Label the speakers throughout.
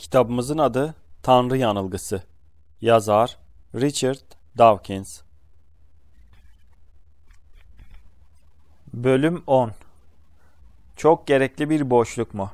Speaker 1: Kitabımızın adı Tanrı Yanılgısı. Yazar Richard Dawkins. Bölüm 10 Çok gerekli bir boşluk mu?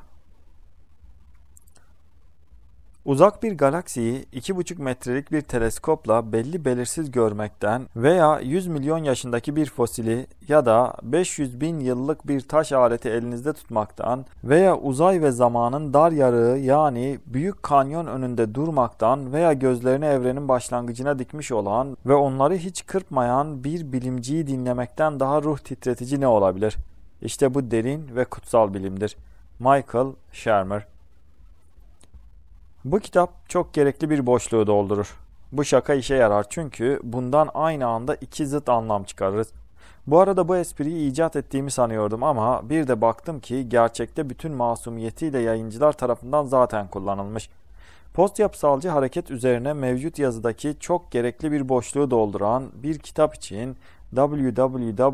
Speaker 1: Uzak bir galaksiyi 2,5 metrelik bir teleskopla belli belirsiz görmekten veya 100 milyon yaşındaki bir fosili ya da 500 bin yıllık bir taş aleti elinizde tutmaktan veya uzay ve zamanın dar yarığı yani büyük kanyon önünde durmaktan veya gözlerini evrenin başlangıcına dikmiş olan ve onları hiç kırpmayan bir bilimciyi dinlemekten daha ruh titretici ne olabilir? İşte bu derin ve kutsal bilimdir. Michael Shermer bu kitap çok gerekli bir boşluğu doldurur. Bu şaka işe yarar çünkü bundan aynı anda iki zıt anlam çıkarırız. Bu arada bu espriyi icat ettiğimi sanıyordum ama bir de baktım ki gerçekte bütün masumiyetiyle yayıncılar tarafından zaten kullanılmış. Post yapısalcı hareket üzerine mevcut yazıdaki çok gerekli bir boşluğu dolduran bir kitap için www.kcl.ac.uk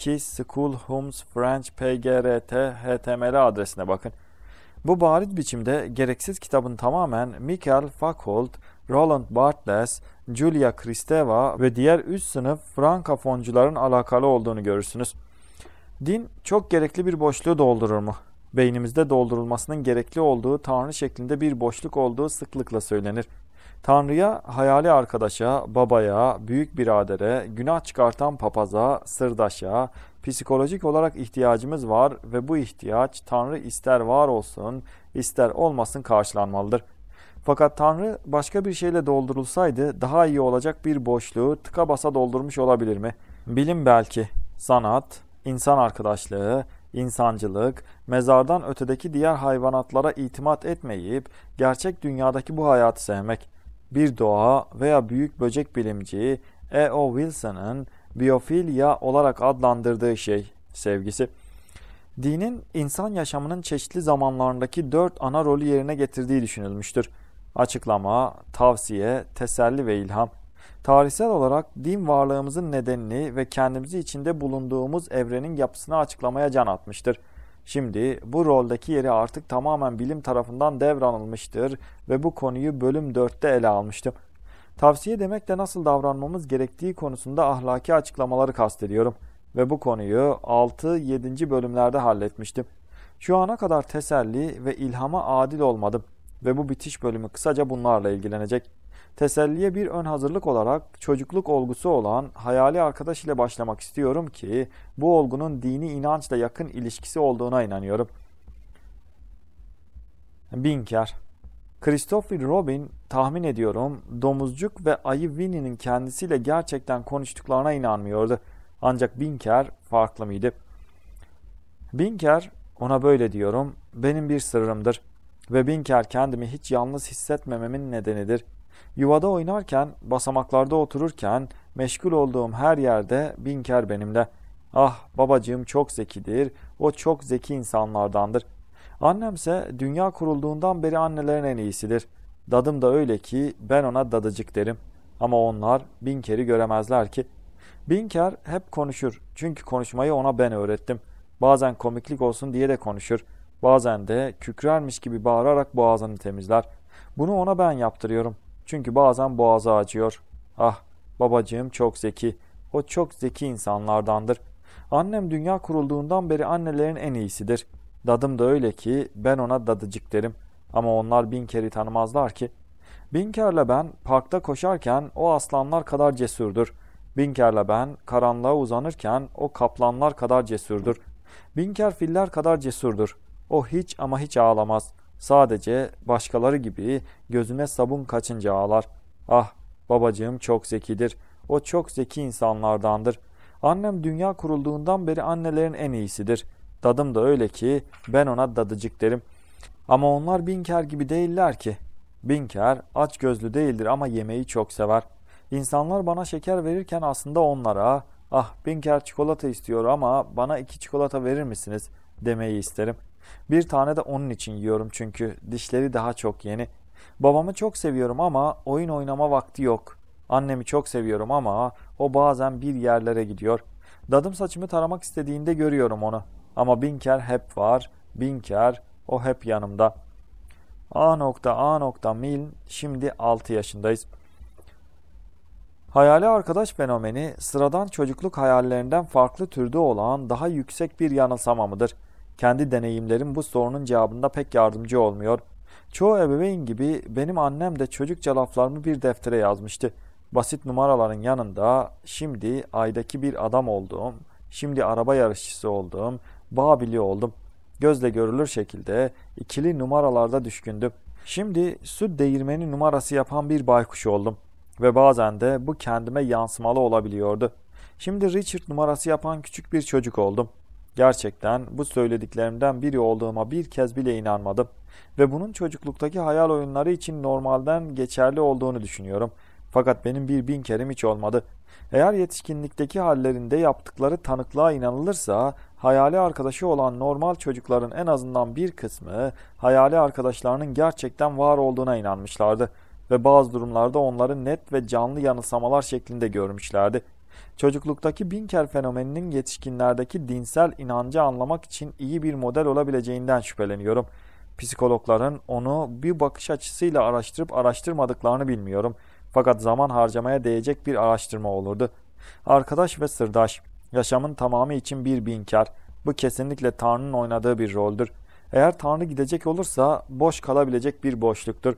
Speaker 1: ki School Homes French PGRT HTML adresine bakın. Bu bariz biçimde gereksiz kitabın tamamen Michael Foucault, Roland Barthes, Julia Kristeva ve diğer üst sınıf Frankafoncuların alakalı olduğunu görürsünüz. Din çok gerekli bir boşluğu doldurur mu? Beynimizde doldurulmasının gerekli olduğu Tanrı şeklinde bir boşluk olduğu sıklıkla söylenir. Tanrı'ya, hayali arkadaşa, babaya, büyük biradere, günah çıkartan papaza, sırdaşa, psikolojik olarak ihtiyacımız var ve bu ihtiyaç Tanrı ister var olsun, ister olmasın karşılanmalıdır. Fakat Tanrı başka bir şeyle doldurulsaydı daha iyi olacak bir boşluğu tıka basa doldurmuş olabilir mi? Bilim belki, sanat, insan arkadaşlığı, insancılık, mezardan ötedeki diğer hayvanatlara itimat etmeyip gerçek dünyadaki bu hayatı sevmek bir doğa veya büyük böcek bilimci E.O. Wilson'ın biyofilya olarak adlandırdığı şey sevgisi. Dinin insan yaşamının çeşitli zamanlarındaki dört ana rolü yerine getirdiği düşünülmüştür. Açıklama, tavsiye, teselli ve ilham. Tarihsel olarak din varlığımızın nedenini ve kendimizi içinde bulunduğumuz evrenin yapısını açıklamaya can atmıştır. Şimdi bu roldeki yeri artık tamamen bilim tarafından devranılmıştır ve bu konuyu bölüm 4'te ele almıştım. Tavsiye demekle nasıl davranmamız gerektiği konusunda ahlaki açıklamaları kastediyorum ve bu konuyu 6-7. bölümlerde halletmiştim. Şu ana kadar teselli ve ilhama adil olmadım ve bu bitiş bölümü kısaca bunlarla ilgilenecek. Teselliye bir ön hazırlık olarak çocukluk olgusu olan hayali arkadaş ile başlamak istiyorum ki bu olgunun dini inançla yakın ilişkisi olduğuna inanıyorum. Binker Christopher Robin tahmin ediyorum domuzcuk ve ayı Winnie'nin kendisiyle gerçekten konuştuklarına inanmıyordu. Ancak Binker farklı mıydı? Binker ona böyle diyorum benim bir sırrımdır ve Binker kendimi hiç yalnız hissetmememin nedenidir. Yuvada oynarken, basamaklarda otururken, meşgul olduğum her yerde Binker benimle. Ah babacığım çok zekidir, o çok zeki insanlardandır. Annemse dünya kurulduğundan beri annelerin en iyisidir. Dadım da öyle ki ben ona dadıcık derim. Ama onlar Binker'i göremezler ki. Binker hep konuşur çünkü konuşmayı ona ben öğrettim. Bazen komiklik olsun diye de konuşur. Bazen de kükrermiş gibi bağırarak boğazını temizler. Bunu ona ben yaptırıyorum. Çünkü bazen boğazı acıyor. Ah babacığım çok zeki. O çok zeki insanlardandır. Annem dünya kurulduğundan beri annelerin en iyisidir. Dadım da öyle ki ben ona dadıcık derim. Ama onlar bin kere tanımazlar ki. Binker'le ben parkta koşarken o aslanlar kadar cesurdur. Binker'le ben karanlığa uzanırken o kaplanlar kadar cesurdur. Binker filler kadar cesurdur. O hiç ama hiç ağlamaz. Sadece başkaları gibi gözüne sabun kaçınca ağlar. Ah babacığım çok zekidir. O çok zeki insanlardandır. Annem dünya kurulduğundan beri annelerin en iyisidir. Dadım da öyle ki ben ona dadıcık derim. Ama onlar Binker gibi değiller ki. Binker aç gözlü değildir ama yemeği çok sever. İnsanlar bana şeker verirken aslında onlara ah Binker çikolata istiyor ama bana iki çikolata verir misiniz demeyi isterim.'' Bir tane de onun için yiyorum çünkü dişleri daha çok yeni. Babamı çok seviyorum ama oyun oynama vakti yok. Annemi çok seviyorum ama o bazen bir yerlere gidiyor. Dadım saçımı taramak istediğinde görüyorum onu. Ama Binker hep var. Binker o hep yanımda. A nokta A nokta Mil şimdi 6 yaşındayız. Hayali arkadaş fenomeni sıradan çocukluk hayallerinden farklı türde olan daha yüksek bir yanılsama mıdır? Kendi deneyimlerim bu sorunun cevabında pek yardımcı olmuyor. Çoğu ebeveyn gibi benim annem de çocukça laflarımı bir deftere yazmıştı. Basit numaraların yanında şimdi aydaki bir adam olduğum, şimdi araba yarışçısı olduğum, Babili oldum. Gözle görülür şekilde ikili numaralarda düşkündüm. Şimdi su değirmeni numarası yapan bir baykuş oldum. Ve bazen de bu kendime yansımalı olabiliyordu. Şimdi Richard numarası yapan küçük bir çocuk oldum. Gerçekten bu söylediklerimden biri olduğuma bir kez bile inanmadım. Ve bunun çocukluktaki hayal oyunları için normalden geçerli olduğunu düşünüyorum. Fakat benim bir bin kerim hiç olmadı. Eğer yetişkinlikteki hallerinde yaptıkları tanıklığa inanılırsa, hayali arkadaşı olan normal çocukların en azından bir kısmı, hayali arkadaşlarının gerçekten var olduğuna inanmışlardı ve bazı durumlarda onları net ve canlı yanılsamalar şeklinde görmüşlerdi. Çocukluktaki Binker fenomeninin yetişkinlerdeki dinsel inancı anlamak için iyi bir model olabileceğinden şüpheleniyorum. Psikologların onu bir bakış açısıyla araştırıp araştırmadıklarını bilmiyorum. Fakat zaman harcamaya değecek bir araştırma olurdu. Arkadaş ve sırdaş, yaşamın tamamı için bir binker. Bu kesinlikle Tanrı'nın oynadığı bir roldür. Eğer Tanrı gidecek olursa boş kalabilecek bir boşluktur.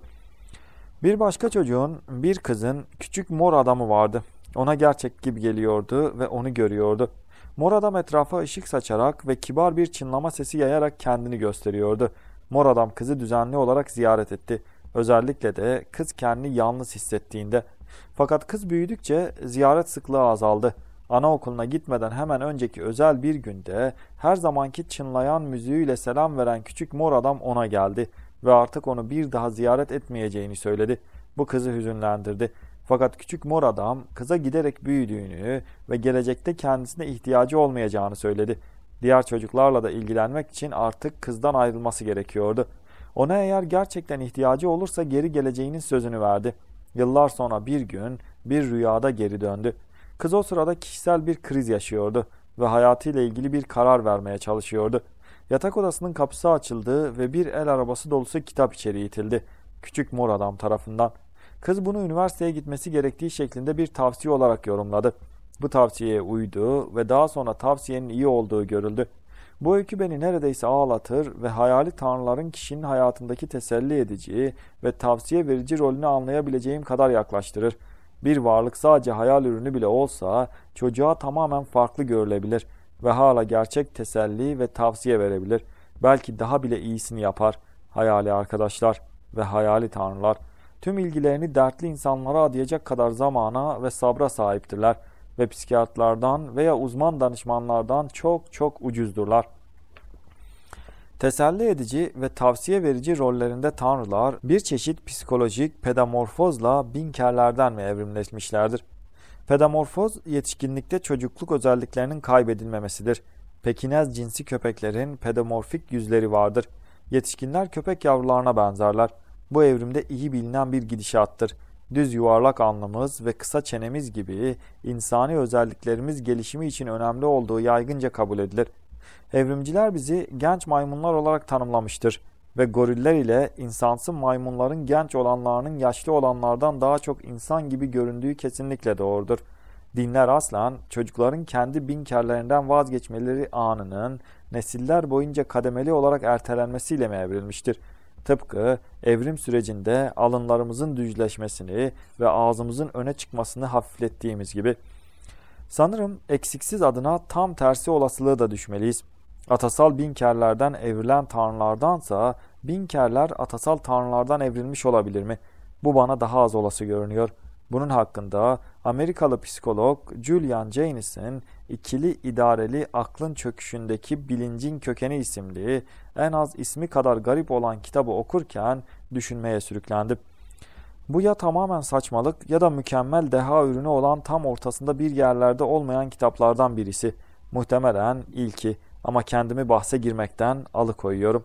Speaker 1: Bir başka çocuğun, bir kızın küçük mor adamı vardı. Ona gerçek gibi geliyordu ve onu görüyordu. Mor adam etrafa ışık saçarak ve kibar bir çınlama sesi yayarak kendini gösteriyordu. Mor adam kızı düzenli olarak ziyaret etti. Özellikle de kız kendini yalnız hissettiğinde. Fakat kız büyüdükçe ziyaret sıklığı azaldı. Anaokuluna gitmeden hemen önceki özel bir günde her zamanki çınlayan müziğiyle selam veren küçük mor adam ona geldi ve artık onu bir daha ziyaret etmeyeceğini söyledi. Bu kızı hüzünlendirdi. Fakat küçük mor adam kıza giderek büyüdüğünü ve gelecekte kendisine ihtiyacı olmayacağını söyledi. Diğer çocuklarla da ilgilenmek için artık kızdan ayrılması gerekiyordu. Ona eğer gerçekten ihtiyacı olursa geri geleceğinin sözünü verdi. Yıllar sonra bir gün bir rüyada geri döndü. Kız o sırada kişisel bir kriz yaşıyordu ve hayatıyla ilgili bir karar vermeye çalışıyordu. Yatak odasının kapısı açıldı ve bir el arabası dolusu kitap içeri itildi. Küçük mor adam tarafından. Kız bunu üniversiteye gitmesi gerektiği şeklinde bir tavsiye olarak yorumladı. Bu tavsiyeye uydu ve daha sonra tavsiyenin iyi olduğu görüldü. Bu öykü beni neredeyse ağlatır ve hayali tanrıların kişinin hayatındaki teselli edici ve tavsiye verici rolünü anlayabileceğim kadar yaklaştırır. Bir varlık sadece hayal ürünü bile olsa çocuğa tamamen farklı görülebilir ve hala gerçek teselli ve tavsiye verebilir. Belki daha bile iyisini yapar hayali arkadaşlar ve hayali tanrılar. Tüm ilgilerini dertli insanlara adayacak kadar zamana ve sabra sahiptirler ve psikiyatrlardan veya uzman danışmanlardan çok çok ucuzdurlar. Teselli edici ve tavsiye verici rollerinde tanrılar bir çeşit psikolojik pedamorfozla binkerlerden mi evrimleşmişlerdir? Pedamorfoz yetişkinlikte çocukluk özelliklerinin kaybedilmemesidir. Pekinez cinsi köpeklerin pedamorfik yüzleri vardır. Yetişkinler köpek yavrularına benzerler. Bu evrimde iyi bilinen bir gidişattır. Düz yuvarlak alnımız ve kısa çenemiz gibi insani özelliklerimiz gelişimi için önemli olduğu yaygınca kabul edilir. Evrimciler bizi genç maymunlar olarak tanımlamıştır ve goriller ile insansı maymunların genç olanlarının yaşlı olanlardan daha çok insan gibi göründüğü kesinlikle doğrudur. Dinler aslan çocukların kendi binkerlerinden vazgeçmeleri anının nesiller boyunca kademeli olarak ertelenmesiyle mi evrilmiştir? Tıpkı evrim sürecinde alınlarımızın düzleşmesini ve ağzımızın öne çıkmasını hafiflettiğimiz gibi. Sanırım eksiksiz adına tam tersi olasılığı da düşmeliyiz. Atasal binkerlerden evrilen tanrılardansa binkerler atasal tanrılardan evrilmiş olabilir mi? Bu bana daha az olası görünüyor. Bunun hakkında Amerikalı psikolog Julian Jaynes'in İkili İdareli Aklın Çöküşündeki Bilincin Kökeni isimli en az ismi kadar garip olan kitabı okurken düşünmeye sürüklendim. Bu ya tamamen saçmalık ya da mükemmel deha ürünü olan tam ortasında bir yerlerde olmayan kitaplardan birisi. Muhtemelen ilki ama kendimi bahse girmekten alıkoyuyorum.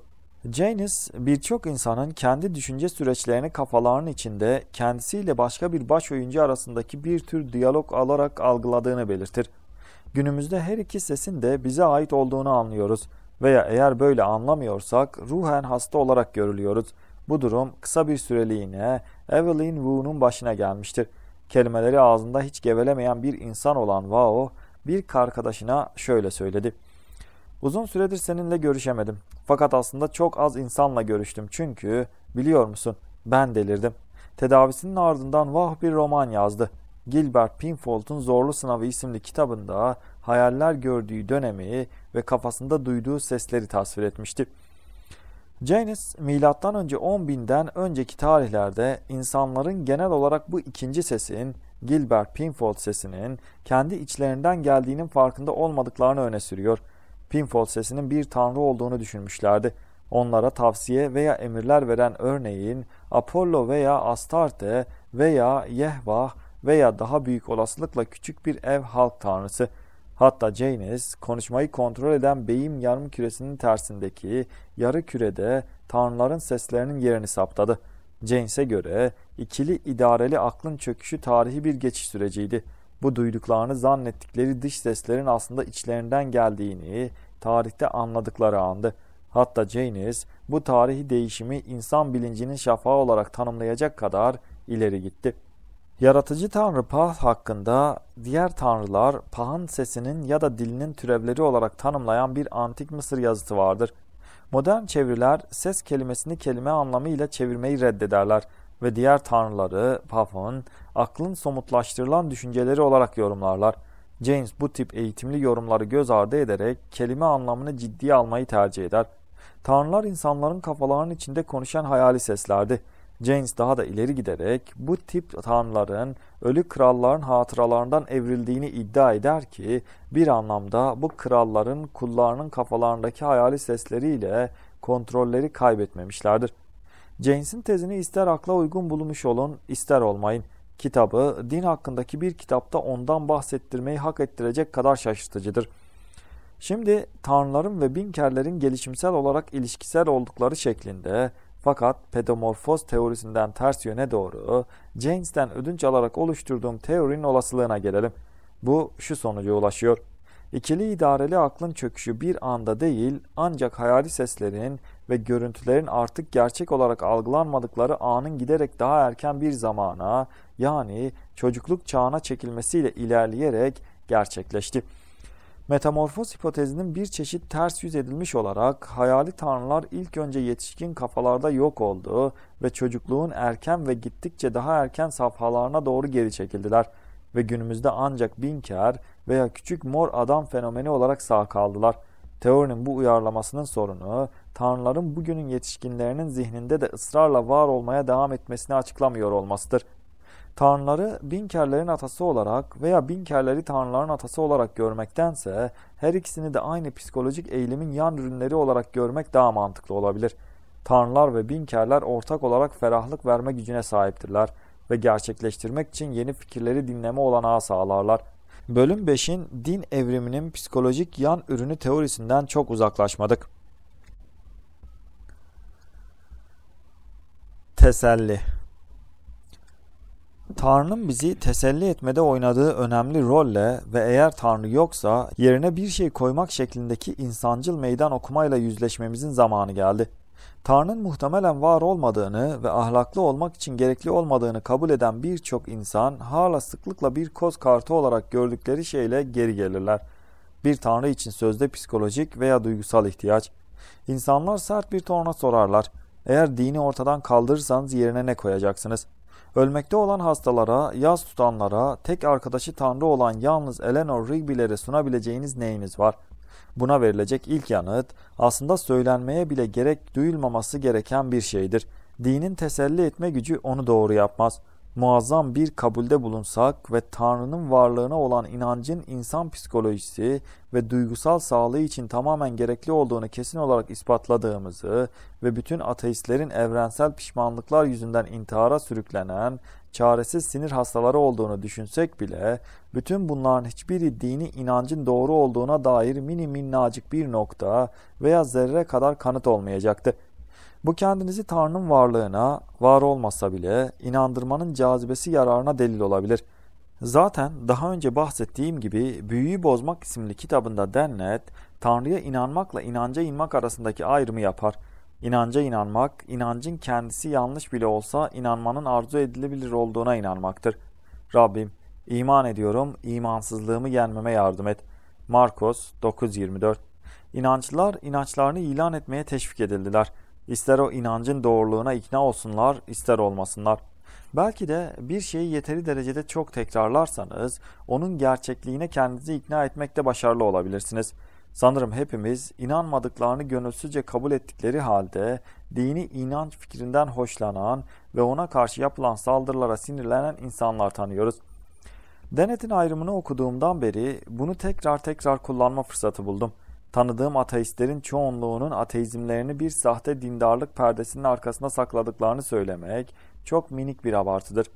Speaker 1: Jaynes birçok insanın kendi düşünce süreçlerini kafalarının içinde kendisiyle başka bir baş oyuncu arasındaki bir tür diyalog alarak algıladığını belirtir. Günümüzde her iki sesin de bize ait olduğunu anlıyoruz veya eğer böyle anlamıyorsak ruhen hasta olarak görülüyoruz. Bu durum kısa bir süreliğine Evelyn Wu'nun başına gelmiştir. Kelimeleri ağzında hiç gevelemeyen bir insan olan Wao bir arkadaşına şöyle söyledi. Uzun süredir seninle görüşemedim. Fakat aslında çok az insanla görüştüm çünkü biliyor musun ben delirdim. Tedavisinin ardından vah bir roman yazdı. Gilbert Pinfold'un Zorlu Sınavı isimli kitabında hayaller gördüğü dönemi ve kafasında duyduğu sesleri tasvir etmişti. Janis, milattan önce 10 binden önceki tarihlerde insanların genel olarak bu ikinci sesin, Gilbert Pinfold sesinin kendi içlerinden geldiğinin farkında olmadıklarını öne sürüyor. Pinfold sesinin bir tanrı olduğunu düşünmüşlerdi. Onlara tavsiye veya emirler veren örneğin Apollo veya Astarte veya Yehvah veya daha büyük olasılıkla küçük bir ev halk tanrısı. Hatta Janus konuşmayı kontrol eden beyin yarım küresinin tersindeki yarı kürede tanrıların seslerinin yerini saptadı. James'e göre ikili idareli aklın çöküşü tarihi bir geçiş süreciydi. Bu duyduklarını zannettikleri dış seslerin aslında içlerinden geldiğini tarihte anladıkları andı. Hatta Janus bu tarihi değişimi insan bilincinin şafağı olarak tanımlayacak kadar ileri gitti. Yaratıcı tanrı Pah hakkında diğer tanrılar Pah'ın sesinin ya da dilinin türevleri olarak tanımlayan bir antik Mısır yazıtı vardır. Modern çeviriler ses kelimesini kelime anlamıyla çevirmeyi reddederler ve diğer tanrıları Pah'ın aklın somutlaştırılan düşünceleri olarak yorumlarlar. James bu tip eğitimli yorumları göz ardı ederek kelime anlamını ciddiye almayı tercih eder. Tanrılar insanların kafalarının içinde konuşan hayali seslerdi. James daha da ileri giderek bu tip tanrıların ölü kralların hatıralarından evrildiğini iddia eder ki bir anlamda bu kralların kullarının kafalarındaki hayali sesleriyle kontrolleri kaybetmemişlerdir. James'in tezini ister akla uygun bulmuş olun ister olmayın. Kitabı din hakkındaki bir kitapta ondan bahsettirmeyi hak ettirecek kadar şaşırtıcıdır. Şimdi tanrıların ve binkerlerin gelişimsel olarak ilişkisel oldukları şeklinde fakat pedomorfoz teorisinden ters yöne doğru James'ten ödünç alarak oluşturduğum teorinin olasılığına gelelim. Bu şu sonuca ulaşıyor. İkili idareli aklın çöküşü bir anda değil ancak hayali seslerin ve görüntülerin artık gerçek olarak algılanmadıkları anın giderek daha erken bir zamana yani çocukluk çağına çekilmesiyle ilerleyerek gerçekleşti. Metamorfoz hipotezinin bir çeşit ters yüz edilmiş olarak hayali tanrılar ilk önce yetişkin kafalarda yok oldu ve çocukluğun erken ve gittikçe daha erken safhalarına doğru geri çekildiler ve günümüzde ancak binker veya küçük mor adam fenomeni olarak sağ kaldılar. Teorinin bu uyarlamasının sorunu tanrıların bugünün yetişkinlerinin zihninde de ısrarla var olmaya devam etmesini açıklamıyor olmasıdır. Tanrıları binkerlerin atası olarak veya binkerleri tanrıların atası olarak görmektense her ikisini de aynı psikolojik eğilimin yan ürünleri olarak görmek daha mantıklı olabilir. Tanrılar ve binkerler ortak olarak ferahlık verme gücüne sahiptirler ve gerçekleştirmek için yeni fikirleri dinleme olanağı sağlarlar. Bölüm 5'in din evriminin psikolojik yan ürünü teorisinden çok uzaklaşmadık. Teselli Tanrı'nın bizi teselli etmede oynadığı önemli rolle ve eğer Tanrı yoksa yerine bir şey koymak şeklindeki insancıl meydan okumayla yüzleşmemizin zamanı geldi. Tanrı'nın muhtemelen var olmadığını ve ahlaklı olmak için gerekli olmadığını kabul eden birçok insan hala sıklıkla bir koz kartı olarak gördükleri şeyle geri gelirler. Bir Tanrı için sözde psikolojik veya duygusal ihtiyaç. İnsanlar sert bir tonla sorarlar. Eğer dini ortadan kaldırırsanız yerine ne koyacaksınız? Ölmekte olan hastalara, yaz tutanlara, tek arkadaşı Tanrı olan yalnız Eleanor Rigby'lere sunabileceğiniz neyiniz var? Buna verilecek ilk yanıt aslında söylenmeye bile gerek duyulmaması gereken bir şeydir. Dinin teselli etme gücü onu doğru yapmaz muazzam bir kabulde bulunsak ve Tanrı'nın varlığına olan inancın insan psikolojisi ve duygusal sağlığı için tamamen gerekli olduğunu kesin olarak ispatladığımızı ve bütün ateistlerin evrensel pişmanlıklar yüzünden intihara sürüklenen çaresiz sinir hastaları olduğunu düşünsek bile bütün bunların hiçbiri dini inancın doğru olduğuna dair mini minnacık bir nokta veya zerre kadar kanıt olmayacaktı. Bu kendinizi Tanrı'nın varlığına, var olmasa bile inandırmanın cazibesi yararına delil olabilir. Zaten daha önce bahsettiğim gibi Büyüyü Bozmak isimli kitabında Dennett, Tanrı'ya inanmakla inanca inmek arasındaki ayrımı yapar. İnanca inanmak, inancın kendisi yanlış bile olsa inanmanın arzu edilebilir olduğuna inanmaktır. Rabbim, iman ediyorum, imansızlığımı yenmeme yardım et. Markos 9.24 İnançlılar inançlarını ilan etmeye teşvik edildiler. İster o inancın doğruluğuna ikna olsunlar, ister olmasınlar. Belki de bir şeyi yeteri derecede çok tekrarlarsanız onun gerçekliğine kendinizi ikna etmekte başarılı olabilirsiniz. Sanırım hepimiz inanmadıklarını gönülsüzce kabul ettikleri halde dini inanç fikrinden hoşlanan ve ona karşı yapılan saldırılara sinirlenen insanlar tanıyoruz. Denetin ayrımını okuduğumdan beri bunu tekrar tekrar kullanma fırsatı buldum. Tanıdığım ateistlerin çoğunluğunun ateizmlerini bir sahte dindarlık perdesinin arkasında sakladıklarını söylemek çok minik bir abartıdır.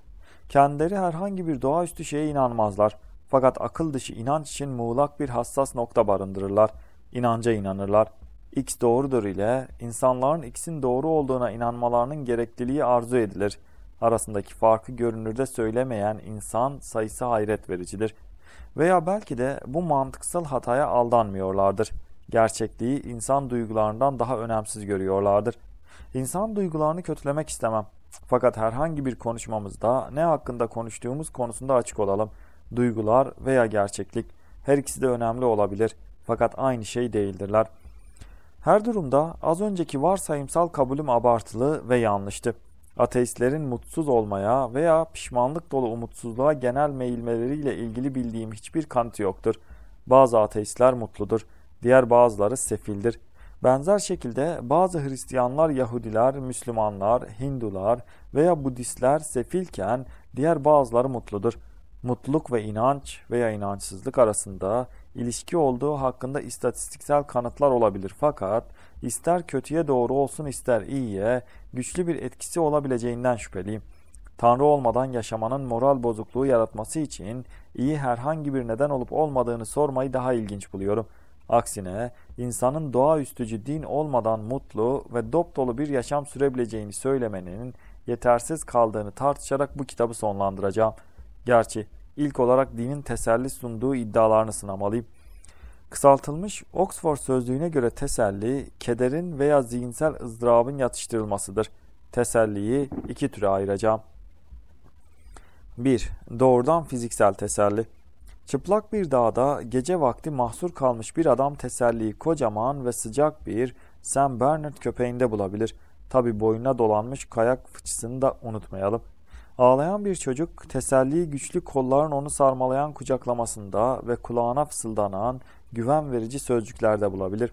Speaker 1: Kendileri herhangi bir doğaüstü şeye inanmazlar. Fakat akıl dışı inanç için muğlak bir hassas nokta barındırırlar. İnanca inanırlar. X doğrudur ile insanların X'in doğru olduğuna inanmalarının gerekliliği arzu edilir. Arasındaki farkı görünürde söylemeyen insan sayısı hayret vericidir. Veya belki de bu mantıksal hataya aldanmıyorlardır. Gerçekliği insan duygularından daha önemsiz görüyorlardır. İnsan duygularını kötülemek istemem. Fakat herhangi bir konuşmamızda ne hakkında konuştuğumuz konusunda açık olalım. Duygular veya gerçeklik her ikisi de önemli olabilir fakat aynı şey değildirler. Her durumda az önceki varsayımsal kabulüm abartılı ve yanlıştı. Ateistlerin mutsuz olmaya veya pişmanlık dolu umutsuzluğa genel meyilmeleriyle ilgili bildiğim hiçbir kanıt yoktur. Bazı ateistler mutludur, diğer bazıları sefildir. Benzer şekilde bazı Hristiyanlar, Yahudiler, Müslümanlar, Hindular veya Budistler sefilken diğer bazıları mutludur. Mutluluk ve inanç veya inançsızlık arasında ilişki olduğu hakkında istatistiksel kanıtlar olabilir fakat ister kötüye doğru olsun ister iyiye güçlü bir etkisi olabileceğinden şüpheliyim. Tanrı olmadan yaşamanın moral bozukluğu yaratması için iyi herhangi bir neden olup olmadığını sormayı daha ilginç buluyorum.'' Aksine insanın doğaüstücü din olmadan mutlu ve dop dolu bir yaşam sürebileceğini söylemenin yetersiz kaldığını tartışarak bu kitabı sonlandıracağım. Gerçi ilk olarak dinin teselli sunduğu iddialarını sınamalıyım. Kısaltılmış Oxford sözlüğüne göre teselli, kederin veya zihinsel ızdırabın yatıştırılmasıdır. Teselliyi iki türe ayıracağım. 1. Doğrudan fiziksel teselli. Çıplak bir dağda gece vakti mahsur kalmış bir adam teselliyi kocaman ve sıcak bir Sam Bernard köpeğinde bulabilir. Tabi boynuna dolanmış kayak fıçısını da unutmayalım. Ağlayan bir çocuk teselliyi güçlü kolların onu sarmalayan kucaklamasında ve kulağına fısıldanan güven verici sözcüklerde bulabilir.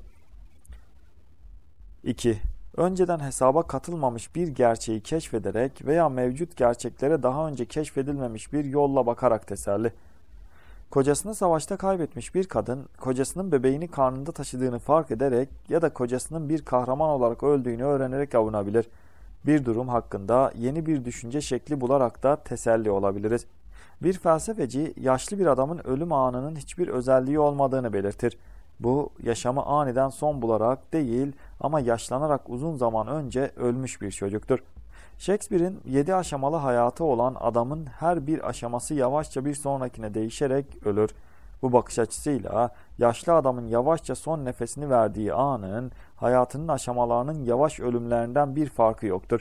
Speaker 1: 2. Önceden hesaba katılmamış bir gerçeği keşfederek veya mevcut gerçeklere daha önce keşfedilmemiş bir yolla bakarak teselli. Kocasını savaşta kaybetmiş bir kadın, kocasının bebeğini karnında taşıdığını fark ederek ya da kocasının bir kahraman olarak öldüğünü öğrenerek avunabilir. Bir durum hakkında yeni bir düşünce şekli bularak da teselli olabiliriz. Bir felsefeci yaşlı bir adamın ölüm anının hiçbir özelliği olmadığını belirtir. Bu yaşamı aniden son bularak değil ama yaşlanarak uzun zaman önce ölmüş bir çocuktur. Shakespeare'in yedi aşamalı hayatı olan adamın her bir aşaması yavaşça bir sonrakine değişerek ölür. Bu bakış açısıyla yaşlı adamın yavaşça son nefesini verdiği anın hayatının aşamalarının yavaş ölümlerinden bir farkı yoktur.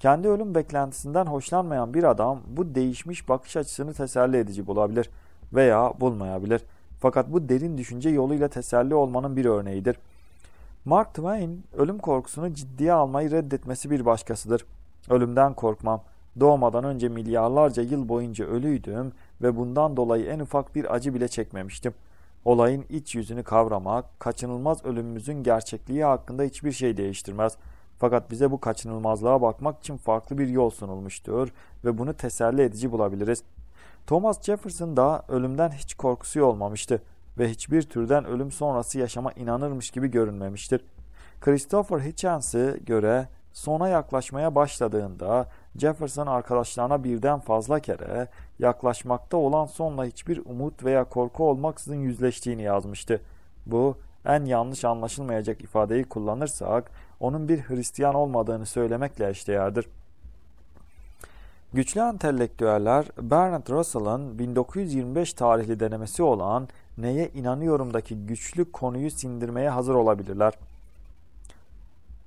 Speaker 1: Kendi ölüm beklentisinden hoşlanmayan bir adam bu değişmiş bakış açısını teselli edici bulabilir veya bulmayabilir. Fakat bu derin düşünce yoluyla teselli olmanın bir örneğidir. Mark Twain ölüm korkusunu ciddiye almayı reddetmesi bir başkasıdır. Ölümden korkmam. Doğmadan önce milyarlarca yıl boyunca ölüydüm ve bundan dolayı en ufak bir acı bile çekmemiştim. Olayın iç yüzünü kavramak, kaçınılmaz ölümümüzün gerçekliği hakkında hiçbir şey değiştirmez. Fakat bize bu kaçınılmazlığa bakmak için farklı bir yol sunulmuştur ve bunu teselli edici bulabiliriz. Thomas Jefferson da ölümden hiç korkusu olmamıştı ve hiçbir türden ölüm sonrası yaşama inanırmış gibi görünmemiştir. Christopher Hitchens'e göre Sona yaklaşmaya başladığında Jefferson arkadaşlarına birden fazla kere yaklaşmakta olan sonla hiçbir umut veya korku olmaksızın yüzleştiğini yazmıştı. Bu en yanlış anlaşılmayacak ifadeyi kullanırsak onun bir Hristiyan olmadığını söylemekle eşdeğerdir. Güçlü entelektüeller Bernard Russell'ın 1925 tarihli denemesi olan Neye inanıyorumdaki güçlü konuyu sindirmeye hazır olabilirler.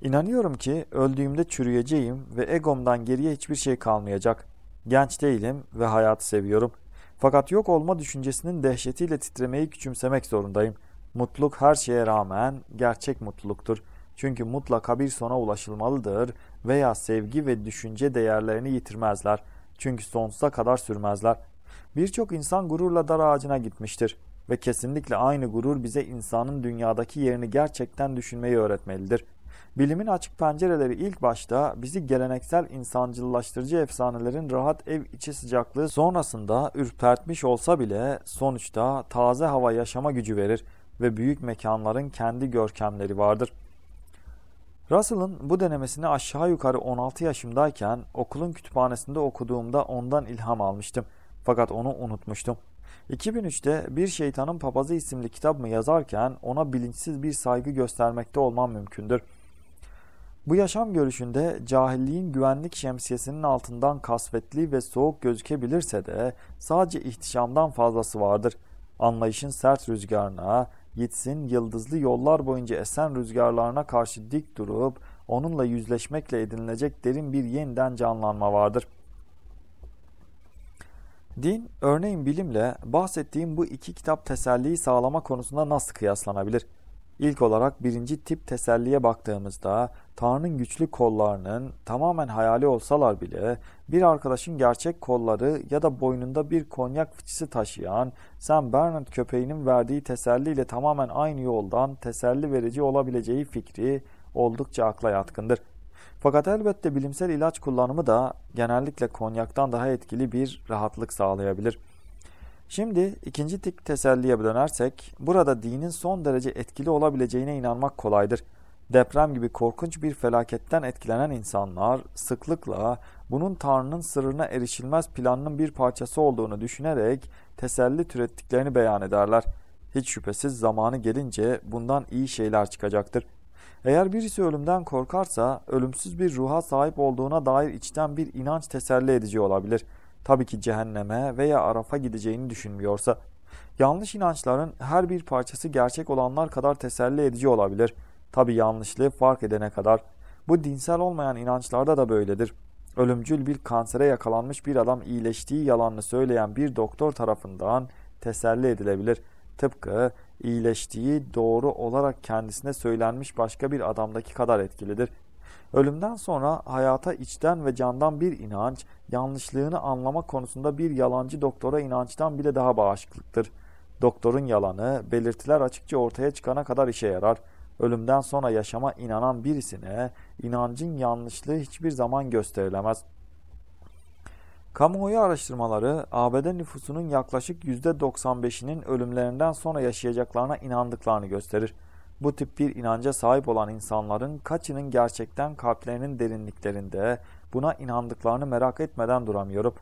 Speaker 1: İnanıyorum ki öldüğümde çürüyeceğim ve egomdan geriye hiçbir şey kalmayacak. Genç değilim ve hayatı seviyorum. Fakat yok olma düşüncesinin dehşetiyle titremeyi küçümsemek zorundayım. Mutluluk her şeye rağmen gerçek mutluluktur. Çünkü mutlaka bir sona ulaşılmalıdır veya sevgi ve düşünce değerlerini yitirmezler. Çünkü sonsuza kadar sürmezler. Birçok insan gururla dar ağacına gitmiştir ve kesinlikle aynı gurur bize insanın dünyadaki yerini gerçekten düşünmeyi öğretmelidir. Bilimin açık pencereleri ilk başta bizi geleneksel insancıllaştırıcı efsanelerin rahat ev içi sıcaklığı sonrasında ürpertmiş olsa bile sonuçta taze hava yaşama gücü verir ve büyük mekanların kendi görkemleri vardır. Russell'ın bu denemesini aşağı yukarı 16 yaşımdayken okulun kütüphanesinde okuduğumda ondan ilham almıştım. Fakat onu unutmuştum. 2003'te Bir Şeytanın Papazı isimli kitabımı yazarken ona bilinçsiz bir saygı göstermekte olmam mümkündür. Bu yaşam görüşünde cahilliğin güvenlik şemsiyesinin altından kasvetli ve soğuk gözükebilirse de sadece ihtişamdan fazlası vardır. Anlayışın sert rüzgarına, gitsin yıldızlı yollar boyunca esen rüzgarlarına karşı dik durup onunla yüzleşmekle edinilecek derin bir yeniden canlanma vardır. Din, örneğin bilimle bahsettiğim bu iki kitap teselliyi sağlama konusunda nasıl kıyaslanabilir? İlk olarak birinci tip teselliye baktığımızda Tanrı'nın güçlü kollarının tamamen hayali olsalar bile bir arkadaşın gerçek kolları ya da boynunda bir konyak fıçısı taşıyan Sam Bernard köpeğinin verdiği teselliyle tamamen aynı yoldan teselli verici olabileceği fikri oldukça akla yatkındır. Fakat elbette bilimsel ilaç kullanımı da genellikle konyaktan daha etkili bir rahatlık sağlayabilir. Şimdi ikinci tip teselliye dönersek, burada dinin son derece etkili olabileceğine inanmak kolaydır. Deprem gibi korkunç bir felaketten etkilenen insanlar sıklıkla bunun Tanrı'nın sırrına erişilmez planının bir parçası olduğunu düşünerek teselli türettiklerini beyan ederler. Hiç şüphesiz zamanı gelince bundan iyi şeyler çıkacaktır. Eğer birisi ölümden korkarsa ölümsüz bir ruha sahip olduğuna dair içten bir inanç teselli edici olabilir. Tabii ki cehenneme veya Araf'a gideceğini düşünmüyorsa. Yanlış inançların her bir parçası gerçek olanlar kadar teselli edici olabilir. Tabii yanlışlığı fark edene kadar. Bu dinsel olmayan inançlarda da böyledir. Ölümcül bir kansere yakalanmış bir adam iyileştiği yalanını söyleyen bir doktor tarafından teselli edilebilir. Tıpkı iyileştiği doğru olarak kendisine söylenmiş başka bir adamdaki kadar etkilidir. Ölümden sonra hayata içten ve candan bir inanç, yanlışlığını anlama konusunda bir yalancı doktora inançtan bile daha bağışıklıktır. Doktorun yalanı, belirtiler açıkça ortaya çıkana kadar işe yarar. Ölümden sonra yaşama inanan birisine inancın yanlışlığı hiçbir zaman gösterilemez. Kamuoyu araştırmaları ABD nüfusunun yaklaşık %95'inin ölümlerinden sonra yaşayacaklarına inandıklarını gösterir. Bu tip bir inanca sahip olan insanların kaçının gerçekten kalplerinin derinliklerinde buna inandıklarını merak etmeden duramıyorum.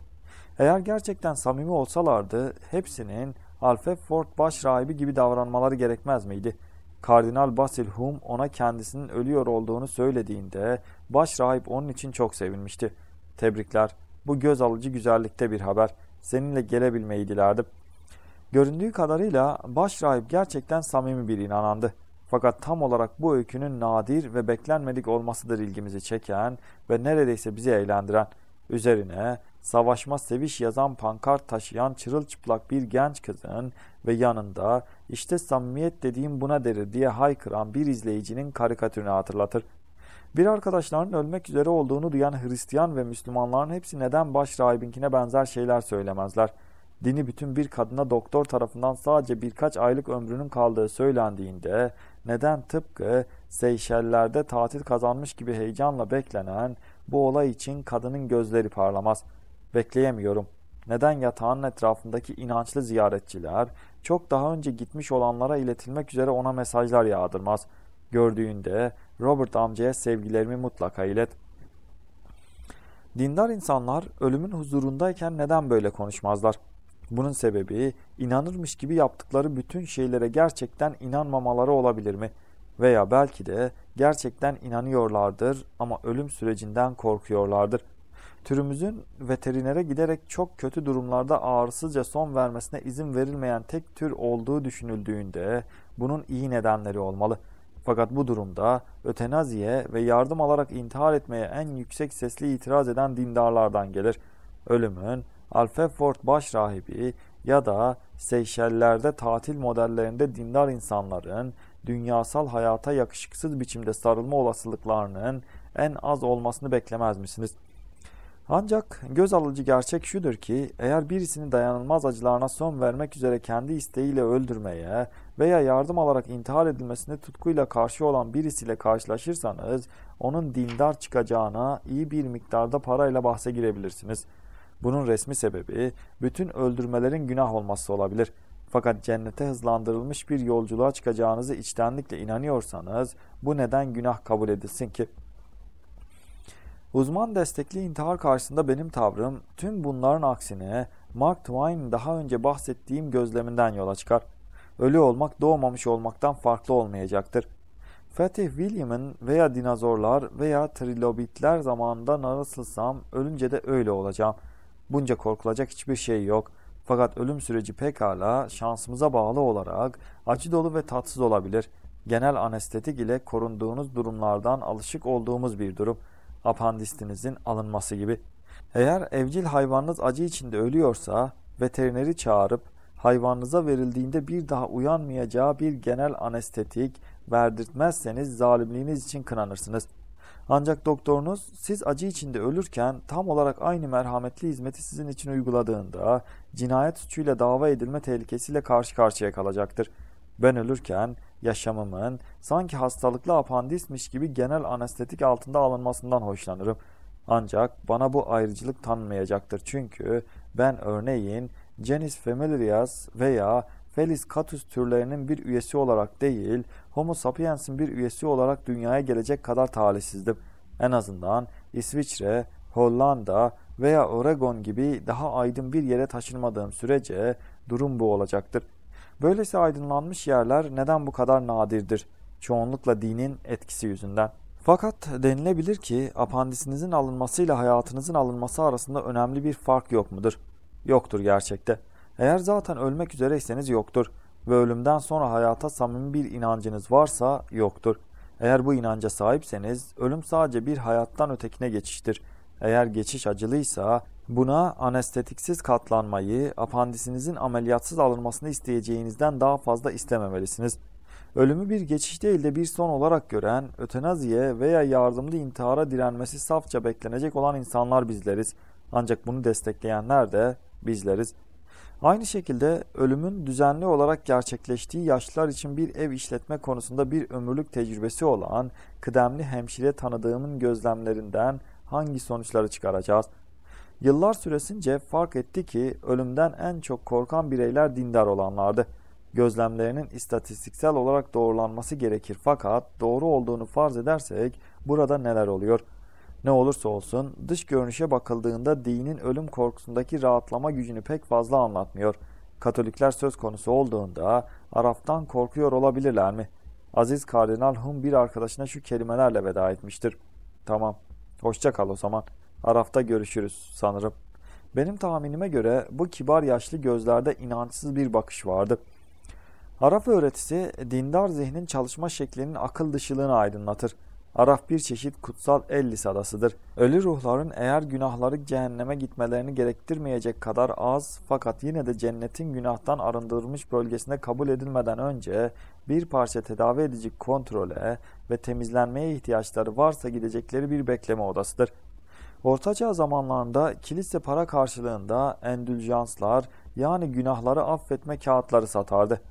Speaker 1: Eğer gerçekten samimi olsalardı hepsinin Alfred Ford baş rahibi gibi davranmaları gerekmez miydi? Kardinal Basil Hume ona kendisinin ölüyor olduğunu söylediğinde baş rahip onun için çok sevinmişti. Tebrikler. Bu göz alıcı güzellikte bir haber. Seninle gelebilmeyi dilerdim. Göründüğü kadarıyla baş rahip gerçekten samimi bir inanandı. Fakat tam olarak bu öykünün nadir ve beklenmedik olmasıdır ilgimizi çeken ve neredeyse bizi eğlendiren. Üzerine savaşma seviş yazan pankart taşıyan çırılçıplak bir genç kızın ve yanında işte samimiyet dediğim buna derir diye haykıran bir izleyicinin karikatürünü hatırlatır. Bir arkadaşlarının ölmek üzere olduğunu duyan Hristiyan ve Müslümanların hepsi neden baş rahibinkine benzer şeyler söylemezler. Dini bütün bir kadına doktor tarafından sadece birkaç aylık ömrünün kaldığı söylendiğinde neden tıpkı Seyşeller'de tatil kazanmış gibi heyecanla beklenen bu olay için kadının gözleri parlamaz. Bekleyemiyorum. Neden yatağın etrafındaki inançlı ziyaretçiler çok daha önce gitmiş olanlara iletilmek üzere ona mesajlar yağdırmaz. Gördüğünde Robert amcaya sevgilerimi mutlaka ilet. Dindar insanlar ölümün huzurundayken neden böyle konuşmazlar? Bunun sebebi inanırmış gibi yaptıkları bütün şeylere gerçekten inanmamaları olabilir mi? Veya belki de gerçekten inanıyorlardır ama ölüm sürecinden korkuyorlardır. Türümüzün veterinere giderek çok kötü durumlarda ağrısızca son vermesine izin verilmeyen tek tür olduğu düşünüldüğünde bunun iyi nedenleri olmalı. Fakat bu durumda ötenaziye ve yardım alarak intihar etmeye en yüksek sesli itiraz eden dindarlardan gelir. Ölümün Alfefort başrahibi ya da Seyşeller'de tatil modellerinde dindar insanların dünyasal hayata yakışıksız biçimde sarılma olasılıklarının en az olmasını beklemez misiniz? Ancak göz alıcı gerçek şudur ki eğer birisini dayanılmaz acılarına son vermek üzere kendi isteğiyle öldürmeye veya yardım alarak intihar edilmesine tutkuyla karşı olan birisiyle karşılaşırsanız onun dindar çıkacağına iyi bir miktarda parayla bahse girebilirsiniz. Bunun resmi sebebi bütün öldürmelerin günah olması olabilir. Fakat cennete hızlandırılmış bir yolculuğa çıkacağınızı içtenlikle inanıyorsanız bu neden günah kabul edilsin ki? Uzman destekli intihar karşısında benim tavrım tüm bunların aksine Mark Twain'in daha önce bahsettiğim gözleminden yola çıkar. Ölü olmak doğmamış olmaktan farklı olmayacaktır. Fatih William'ın veya dinozorlar veya trilobitler zamanında nasılsam ölünce de öyle olacağım. Bunca korkulacak hiçbir şey yok. Fakat ölüm süreci pekala şansımıza bağlı olarak acı dolu ve tatsız olabilir. Genel anestetik ile korunduğunuz durumlardan alışık olduğumuz bir durum. Apandistinizin alınması gibi. Eğer evcil hayvanınız acı içinde ölüyorsa veterineri çağırıp hayvanınıza verildiğinde bir daha uyanmayacağı bir genel anestetik verdirtmezseniz zalimliğiniz için kınanırsınız. Ancak doktorunuz siz acı içinde ölürken tam olarak aynı merhametli hizmeti sizin için uyguladığında cinayet suçuyla dava edilme tehlikesiyle karşı karşıya kalacaktır. Ben ölürken yaşamımın sanki hastalıklı apandismiş gibi genel anestetik altında alınmasından hoşlanırım. Ancak bana bu ayrıcılık tanınmayacaktır çünkü ben örneğin Canis familiaris veya Felis catus türlerinin bir üyesi olarak değil, Homo sapiens'in bir üyesi olarak dünyaya gelecek kadar talihsizdim. En azından İsviçre, Hollanda veya Oregon gibi daha aydın bir yere taşınmadığım sürece durum bu olacaktır. Böylesi aydınlanmış yerler neden bu kadar nadirdir? Çoğunlukla dinin etkisi yüzünden. Fakat denilebilir ki apandisinizin alınmasıyla hayatınızın alınması arasında önemli bir fark yok mudur? Yoktur gerçekte. Eğer zaten ölmek üzereyseniz yoktur ve ölümden sonra hayata samimi bir inancınız varsa yoktur. Eğer bu inanca sahipseniz ölüm sadece bir hayattan ötekine geçiştir. Eğer geçiş acılıysa buna anestetiksiz katlanmayı, apandisinizin ameliyatsız alınmasını isteyeceğinizden daha fazla istememelisiniz. Ölümü bir geçiş değil de bir son olarak gören, ötenaziye veya yardımlı intihara direnmesi safça beklenecek olan insanlar bizleriz. Ancak bunu destekleyenler de bizleriz. Aynı şekilde ölümün düzenli olarak gerçekleştiği yaşlılar için bir ev işletme konusunda bir ömürlük tecrübesi olan kıdemli hemşire tanıdığımın gözlemlerinden hangi sonuçları çıkaracağız? Yıllar süresince fark etti ki ölümden en çok korkan bireyler dindar olanlardı. Gözlemlerinin istatistiksel olarak doğrulanması gerekir fakat doğru olduğunu farz edersek burada neler oluyor? Ne olursa olsun dış görünüşe bakıldığında dinin ölüm korkusundaki rahatlama gücünü pek fazla anlatmıyor. Katolikler söz konusu olduğunda Araf'tan korkuyor olabilirler mi? Aziz Kardinal Hum bir arkadaşına şu kelimelerle veda etmiştir. Tamam, hoşça kal o zaman. Araf'ta görüşürüz sanırım. Benim tahminime göre bu kibar yaşlı gözlerde inançsız bir bakış vardı. Araf öğretisi dindar zihnin çalışma şeklinin akıl dışılığını aydınlatır. Araf bir çeşit kutsal Ellis adasıdır. Ölü ruhların eğer günahları cehenneme gitmelerini gerektirmeyecek kadar az fakat yine de cennetin günahtan arındırılmış bölgesine kabul edilmeden önce bir parça tedavi edici kontrole ve temizlenmeye ihtiyaçları varsa gidecekleri bir bekleme odasıdır. Ortaçağ zamanlarında kilise para karşılığında endüljanslar yani günahları affetme kağıtları satardı.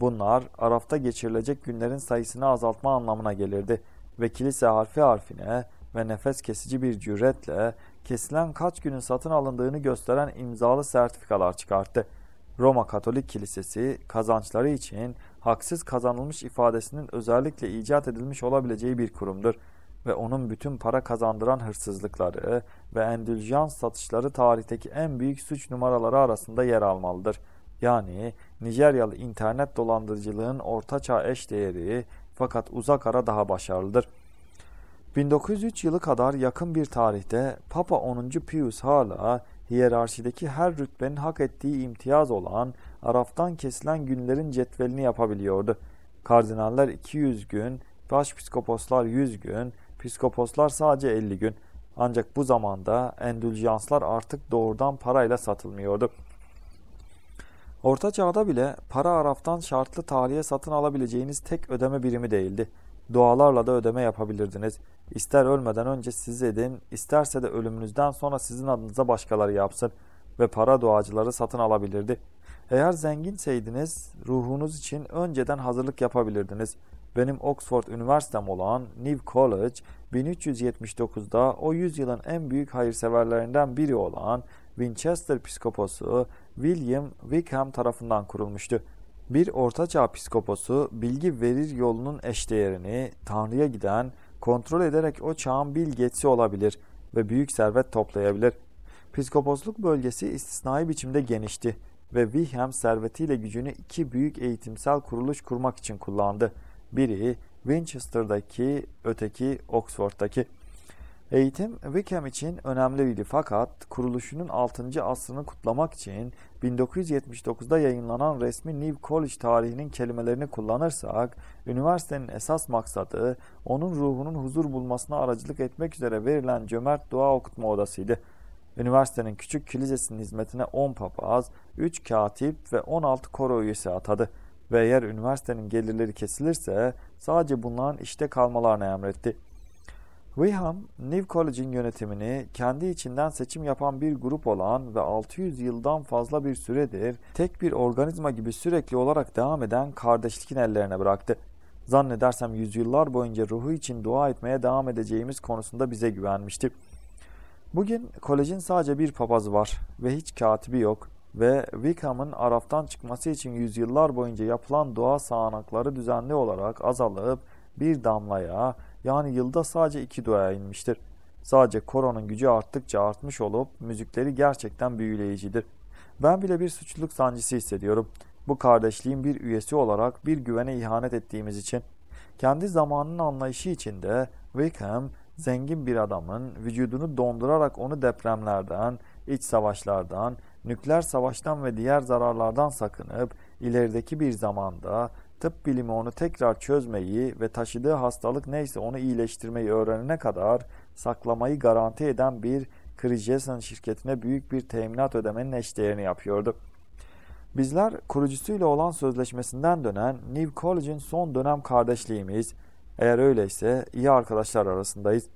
Speaker 1: Bunlar Araf'ta geçirilecek günlerin sayısını azaltma anlamına gelirdi ve kilise harfi harfine ve nefes kesici bir cüretle kesilen kaç günün satın alındığını gösteren imzalı sertifikalar çıkarttı. Roma Katolik Kilisesi kazançları için haksız kazanılmış ifadesinin özellikle icat edilmiş olabileceği bir kurumdur ve onun bütün para kazandıran hırsızlıkları ve endüljans satışları tarihteki en büyük suç numaraları arasında yer almalıdır. Yani Nijeryalı internet dolandırıcılığın ortaçağ eş değeri fakat uzak ara daha başarılıdır. 1903 yılı kadar yakın bir tarihte Papa 10. Pius hala hiyerarşideki her rütbenin hak ettiği imtiyaz olan Araf'tan kesilen günlerin cetvelini yapabiliyordu. Kardinaller 200 gün, başpiskoposlar 100 gün, piskoposlar sadece 50 gün. Ancak bu zamanda endüljanslar artık doğrudan parayla satılmıyordu. Orta çağda bile para Araf'tan şartlı tarihe satın alabileceğiniz tek ödeme birimi değildi. Dualarla da ödeme yapabilirdiniz. İster ölmeden önce siz edin, isterse de ölümünüzden sonra sizin adınıza başkaları yapsın ve para duacıları satın alabilirdi. Eğer zenginseydiniz ruhunuz için önceden hazırlık yapabilirdiniz. Benim Oxford Üniversitem olan New College 1379'da o yüzyılın en büyük hayırseverlerinden biri olan Winchester Piskoposu William Wickham tarafından kurulmuştu. Bir ortaçağ piskoposu bilgi verir yolunun eşdeğerini Tanrı'ya giden, kontrol ederek o çağın bilgesi olabilir ve büyük servet toplayabilir. Piskoposluk bölgesi istisnai biçimde genişti ve Wilhelm servetiyle gücünü iki büyük eğitimsel kuruluş kurmak için kullandı. Biri Winchester'daki, öteki Oxford'daki. Eğitim Wickham için önemliydi fakat kuruluşunun 6. asrını kutlamak için 1979'da yayınlanan resmi New College tarihinin kelimelerini kullanırsak, üniversitenin esas maksadı onun ruhunun huzur bulmasına aracılık etmek üzere verilen cömert dua okutma odasıydı. Üniversitenin küçük kilisesinin hizmetine 10 papaz, 3 katip ve 16 koro üyesi atadı ve eğer üniversitenin gelirleri kesilirse sadece bunların işte kalmalarını emretti. Wiham, New College'in yönetimini kendi içinden seçim yapan bir grup olan ve 600 yıldan fazla bir süredir tek bir organizma gibi sürekli olarak devam eden kardeşlikin ellerine bıraktı. Zannedersem yüzyıllar boyunca ruhu için dua etmeye devam edeceğimiz konusunda bize güvenmişti. Bugün kolejin sadece bir papazı var ve hiç katibi yok ve Wickham'ın Araf'tan çıkması için yüzyıllar boyunca yapılan dua sağanakları düzenli olarak azalıp bir damlaya yani yılda sadece iki duaya inmiştir. Sadece koronun gücü arttıkça artmış olup müzikleri gerçekten büyüleyicidir. Ben bile bir suçluluk sancısı hissediyorum. Bu kardeşliğin bir üyesi olarak bir güvene ihanet ettiğimiz için. Kendi zamanının anlayışı içinde Wickham zengin bir adamın vücudunu dondurarak onu depremlerden, iç savaşlardan, nükleer savaştan ve diğer zararlardan sakınıp ilerideki bir zamanda tıp bilimi onu tekrar çözmeyi ve taşıdığı hastalık neyse onu iyileştirmeyi öğrenene kadar saklamayı garanti eden bir Chris şirketine büyük bir teminat ödemenin eşdeğerini yapıyordu. Bizler kurucusuyla olan sözleşmesinden dönen New College'in son dönem kardeşliğimiz, eğer öyleyse iyi arkadaşlar arasındayız.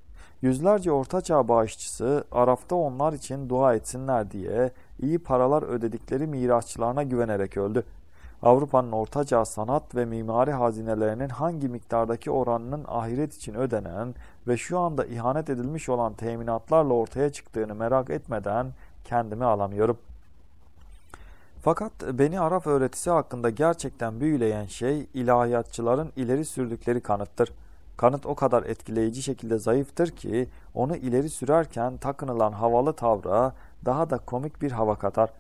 Speaker 1: Yüzlerce ortaçağ bağışçısı Araf'ta onlar için dua etsinler diye iyi paralar ödedikleri mirasçılarına güvenerek öldü. Avrupa'nın ortaçağ sanat ve mimari hazinelerinin hangi miktardaki oranının ahiret için ödenen ve şu anda ihanet edilmiş olan teminatlarla ortaya çıktığını merak etmeden kendimi alamıyorum. Fakat beni Araf öğretisi hakkında gerçekten büyüleyen şey ilahiyatçıların ileri sürdükleri kanıttır. Kanıt o kadar etkileyici şekilde zayıftır ki onu ileri sürerken takınılan havalı tavra daha da komik bir hava katar.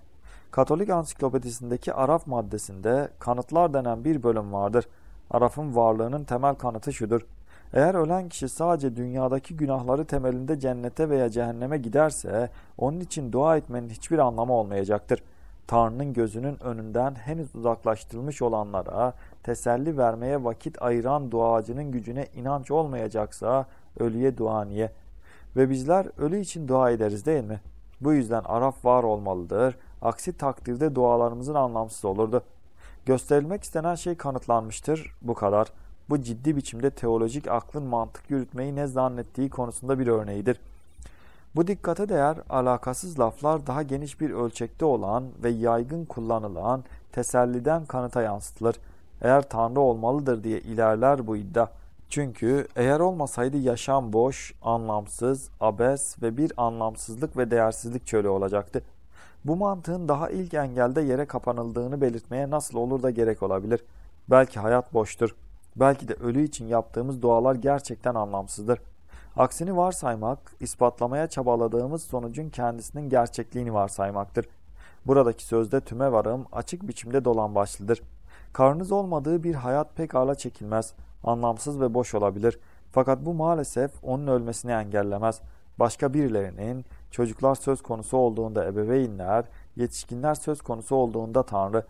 Speaker 1: Katolik ansiklopedisindeki Araf maddesinde kanıtlar denen bir bölüm vardır. Araf'ın varlığının temel kanıtı şudur. Eğer ölen kişi sadece dünyadaki günahları temelinde cennete veya cehenneme giderse onun için dua etmenin hiçbir anlamı olmayacaktır. Tanrı'nın gözünün önünden henüz uzaklaştırılmış olanlara teselli vermeye vakit ayıran duacının gücüne inanç olmayacaksa ölüye dua niye? Ve bizler ölü için dua ederiz değil mi? Bu yüzden Araf var olmalıdır. Aksi takdirde dualarımızın anlamsız olurdu. Gösterilmek istenen şey kanıtlanmıştır. Bu kadar. Bu ciddi biçimde teolojik aklın mantık yürütmeyi ne zannettiği konusunda bir örneğidir. Bu dikkate değer alakasız laflar daha geniş bir ölçekte olan ve yaygın kullanılan teselliden kanıta yansıtılır. Eğer Tanrı olmalıdır diye ilerler bu iddia. Çünkü eğer olmasaydı yaşam boş, anlamsız, abes ve bir anlamsızlık ve değersizlik çölü olacaktı. Bu mantığın daha ilk engelde yere kapanıldığını belirtmeye nasıl olur da gerek olabilir? Belki hayat boştur. Belki de ölü için yaptığımız dualar gerçekten anlamsızdır. Aksini varsaymak, ispatlamaya çabaladığımız sonucun kendisinin gerçekliğini varsaymaktır. Buradaki sözde tüme varım açık biçimde dolan başlıdır. Karnınız olmadığı bir hayat pek ala çekilmez, anlamsız ve boş olabilir. Fakat bu maalesef onun ölmesini engellemez. Başka birilerinin, çocuklar söz konusu olduğunda ebeveynler, yetişkinler söz konusu olduğunda Tanrı,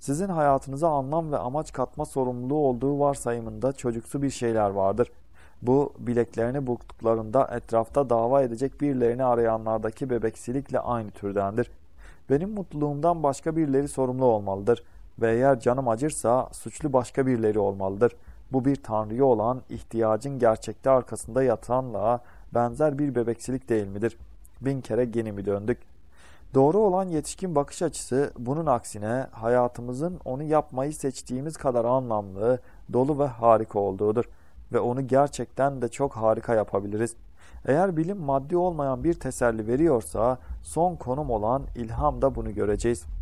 Speaker 1: sizin hayatınıza anlam ve amaç katma sorumluluğu olduğu varsayımında çocuksu bir şeyler vardır. Bu bileklerini burktuklarında etrafta dava edecek birilerini arayanlardaki bebeksilikle aynı türdendir. Benim mutluluğumdan başka birileri sorumlu olmalıdır ve eğer canım acırsa suçlu başka birileri olmalıdır. Bu bir tanrıya olan ihtiyacın gerçekte arkasında yatanla benzer bir bebeksilik değil midir? Bin kere geni mi döndük? Doğru olan yetişkin bakış açısı bunun aksine hayatımızın onu yapmayı seçtiğimiz kadar anlamlı, dolu ve harika olduğudur. Ve onu gerçekten de çok harika yapabiliriz. Eğer bilim maddi olmayan bir teselli veriyorsa son konum olan ilham da bunu göreceğiz.''